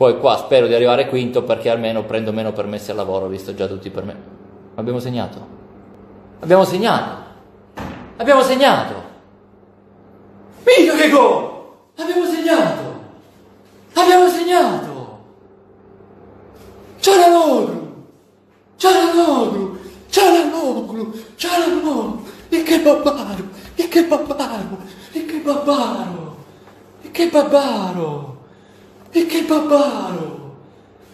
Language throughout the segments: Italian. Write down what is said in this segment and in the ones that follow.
Poi qua spero di arrivare quinto perché almeno prendo meno permessi al lavoro, visto già tutti per me. Abbiamo segnato. Abbiamo segnato. Abbiamo segnato. Mica che gol! Abbiamo segnato. Abbiamo segnato. Cialanoglu. Cialanoglu. Cialanoglu. Cialanoglu. E che babbaro. E che babbaro. E che babbaro. E che babbaro. E che babbaro!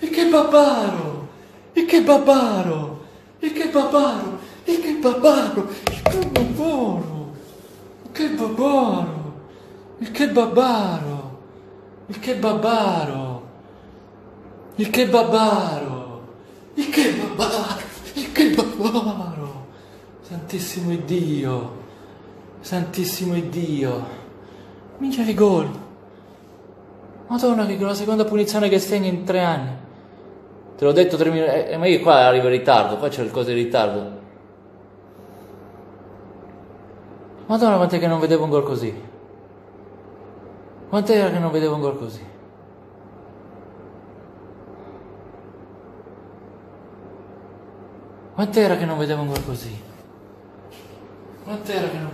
E che babbaro! E che babbaro! E che babbaro! E che babbaro! E che babbaro! E che babbaro! E che babbaro! E che babbaro! E che babbaro! E che babbaro! Santissimo Dio! Santissimo Dio! Minchia che gol! Madonna, che la seconda punizione che segni in tre anni. Te l'ho detto tre minuti, eh, ma io qua arrivo in ritardo, qua c'è il coso di ritardo. Madonna, quant'è che non vedevo un gol così? Quant'era che non vedevo un gol così? Quant'era che non vedevo un gol così? Quant'era che non?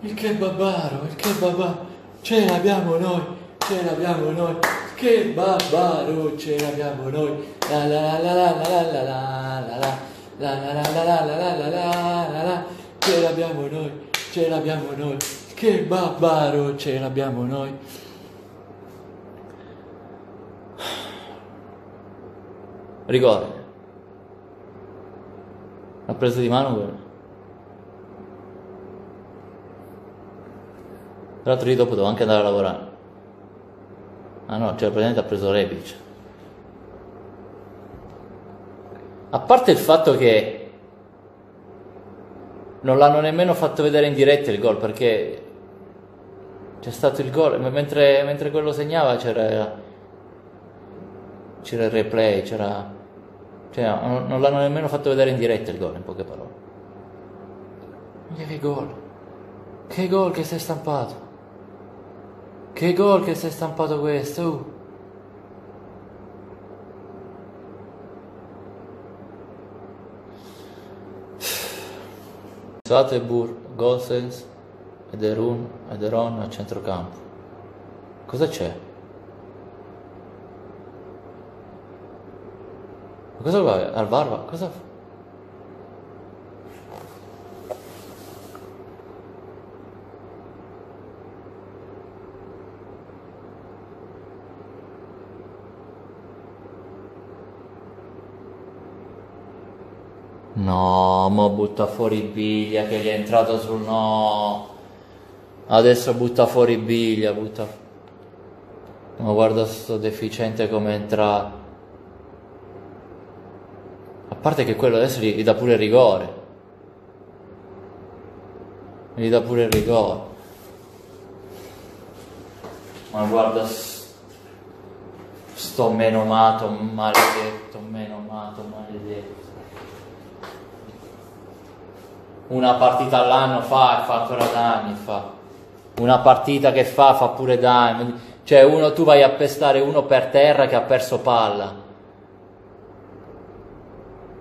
Il che babbaro, il che babbaro, ce l'abbiamo noi ce l'abbiamo noi, che babbaro ce l'abbiamo noi, la la la la la la la la la la la la la la la la la la la ce l'abbiamo noi, ce l'abbiamo noi, che babbaro ce l'abbiamo noi. Rigore. Ha preso di mano quello. Tra l'altro io dopo devo anche andare a lavorare. Ah no, cioè praticamente ha preso Rebic. A parte il fatto che non l'hanno nemmeno fatto vedere in diretta il gol perché c'è stato il gol mentre, mentre quello segnava c'era c'era il replay c'era cioè, non l'hanno nemmeno fatto vedere in diretta il gol in poche parole. Che gol! Che gol che si è stampato che gol che si è stampato questo! Uh. Satebur, Gosens, Ederun, Ederon a centrocampo. Cosa c'è? Cosa va? Al Barba? Cosa fa? No, ma butta fuori Biglia che gli è entrato sul no. Adesso butta fuori Biglia, butta... Ma guarda sto deficiente come entra. A parte che quello adesso gli, gli dà pure il rigore. Gli dà pure il rigore. Ma guarda sto menomato maledetto, menomato maledetto una partita all'anno fa e fa ancora danni, fa. Una partita che fa fa pure danni. Cioè uno, tu vai a pestare uno per terra che ha perso palla.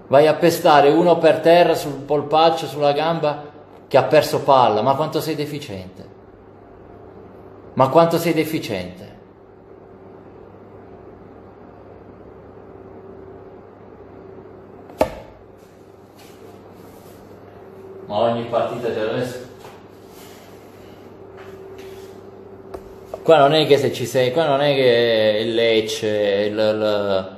Vai a pestare uno per terra sul polpaccio, sulla gamba che ha perso palla. Ma quanto sei deficiente? Ma quanto sei deficiente? Ma ogni partita ce l'ha qua non è che se ci sei qua non è che il Lecce il, il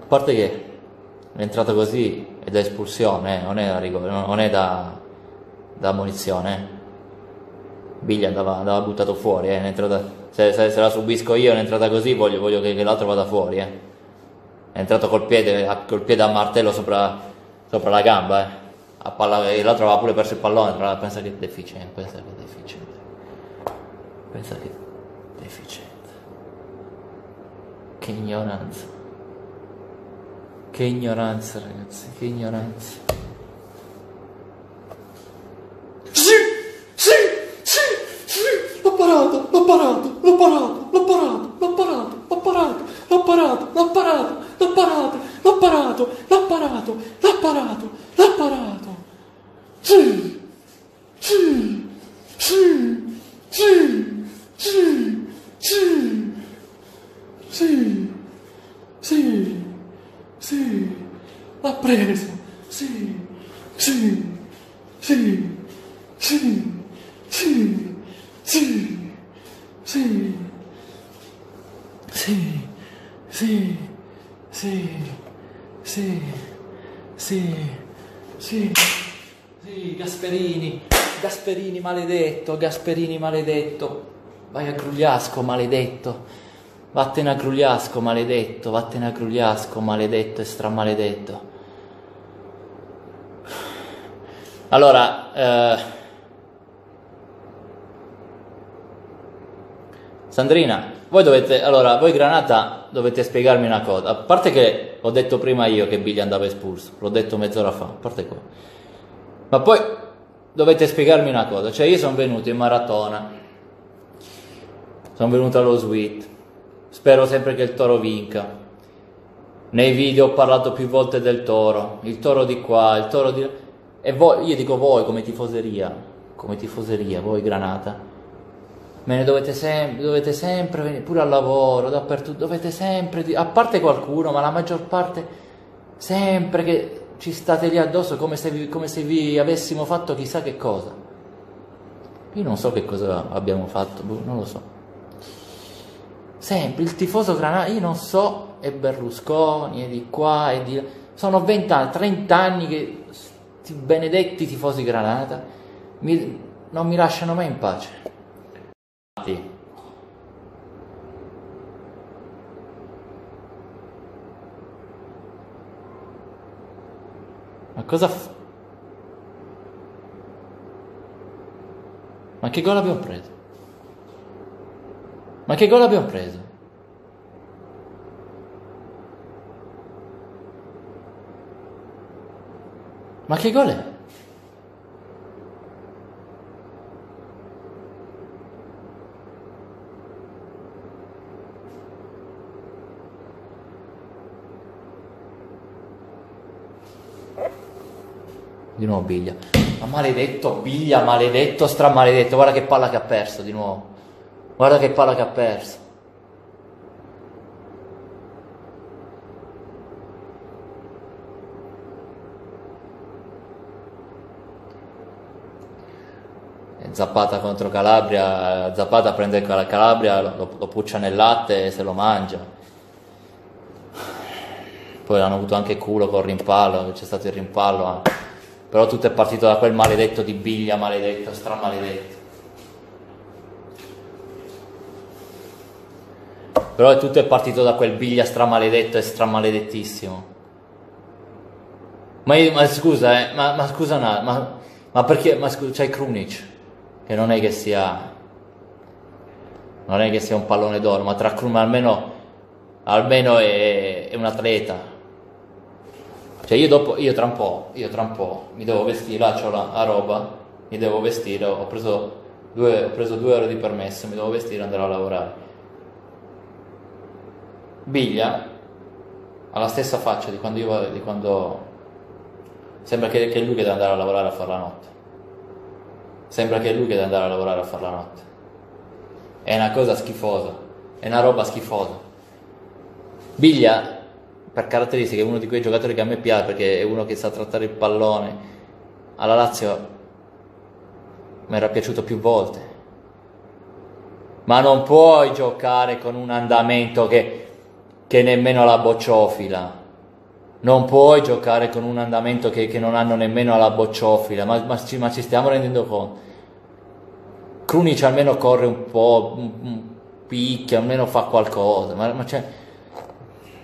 a parte che è entrato così è espulsione, eh, non è da rigore, non è da, da munizione. Biglia andava, andava buttato fuori, eh, se, se, se, la subisco io è un'entrata così voglio, voglio che, che, l'altro vada fuori. Eh. È entrato col piede, col piede a martello sopra, sopra la gamba, eh. Palla, l'altro aveva pure perso il pallone, tra pensa che è deficiente, pensa che è deficiente. Pensa che è deficiente. Che ignoranza. Che ignoranza, ragazzi, che ignoranza. Sì, sì, sì, sì, l'ho parato, l'ho parato, l'ho parato, l'ho parato, l'ho parato, l'ho parato, l'ho parato, l'ho parato, l'ho parato, l'ho parato, l'ho parato, l'ho parato, l'ho parato. Sì, sì, sì, sì, sì, sì, sì, sì, sì, l'ha preso, sì, sì, sì, sì, sì, sì, sì, sì, sì, sì, sì, sì, sì, Sì, Gasperini, Gasperini maledetto, Gasperini maledetto. Vai a Grugliasco, maledetto. Vattene a Grugliasco, maledetto, vattene a Grugliasco, maledetto e stramaledetto. Allora, eh, Sandrina, voi dovete, allora, voi Granata dovete spiegarmi una cosa. A parte che ho detto prima io che Billy andava espulso, l'ho detto mezz'ora fa, a parte qua. Ma poi dovete spiegarmi una cosa, cioè io sono venuto in maratona, sono venuto allo Sweet, spero sempre che il toro vinca. Nei video ho parlato più volte del toro, il toro di qua, il toro di... E voi, io dico voi come tifoseria, come tifoseria, voi Granata, me ne dovete sempre, dovete sempre venire, pure al lavoro, dappertutto, dovete sempre, a parte qualcuno, ma la maggior parte, sempre che ci state lì addosso come se vi, come se vi avessimo fatto chissà che cosa. Io non so che cosa abbiamo fatto, boh, non lo so. Sempre il tifoso granata, io non so, è Berlusconi, è di qua, è di là. Sono 20 anni, 30 anni che sti benedetti tifosi granata mi- non mi lasciano mai in pace. Sì. Ma cosa f- Ma che gol abbiamo preso? Ma che gol abbiamo preso? Ma che gol è? Di nuovo Biglia. Ma maledetto Biglia, maledetto, stramaledetto. Guarda che palla che ha perso di nuovo. Guarda che palla che ha perso. E Zappata contro Calabria, Zappata prende Cal- Calabria, lo, lo puccia nel latte e se lo mangia. Poi hanno avuto anche culo col rimpallo, c'è stato il rimpallo. Però tutto è partito da quel maledetto di Biglia, maledetto, stramaledetto. Però tutto è partito da quel Biglia stramaledetto e stramaledettissimo. Ma, io- ma scusa, eh, ma, ma scusa attimo, ma, ma perché, ma scusa, c'è Krunic, che non è che sia, non è che sia un pallone d'oro, ma tra Krunic almeno, almeno è, è un atleta. Cioè io dopo, io tra un po', io tra un po' mi devo vestire, là c'ho la, la roba, mi devo vestire, ho preso due, ho preso due ore di permesso, mi devo vestire e andare a lavorare. Biglia ha la stessa faccia di quando io di quando sembra che, che è lui che deve andare a lavorare a fare la notte. Sembra che è lui che deve andare a lavorare a fare la notte. È una cosa schifosa, è una roba schifosa. Biglia, per caratteristiche, è uno di quei giocatori che a me piace perché è uno che sa trattare il pallone. Alla Lazio mi era piaciuto più volte. Ma non puoi giocare con un andamento che, che nemmeno la bocciofila. Non puoi giocare con un andamento che, che non hanno nemmeno la bocciofila, ma, ma ci, ma ci stiamo rendendo conto. Krunic almeno corre un po', picchia, almeno fa qualcosa, ma, ma c'è...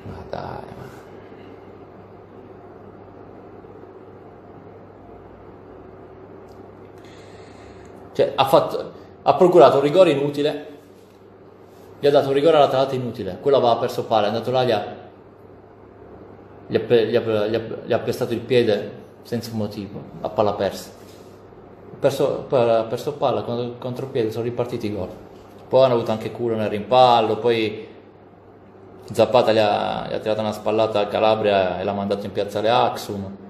Ma dai, Cioè, ha, fatto, ha procurato un rigore inutile, gli ha dato un rigore all'Atalanta inutile, quello aveva perso palla, è andato là, gli ha... gli ha, gli ha- gli ha- gli ha pestato il piede senza un motivo, a palla persa. Perso, ha perso palla contro, contro il piede, sono ripartiti i gol. Poi hanno avuto anche culo nel rimpallo, poi Zappata gli ha, gli ha tirato una spallata al Calabria e l'ha mandato in piazzale Axum.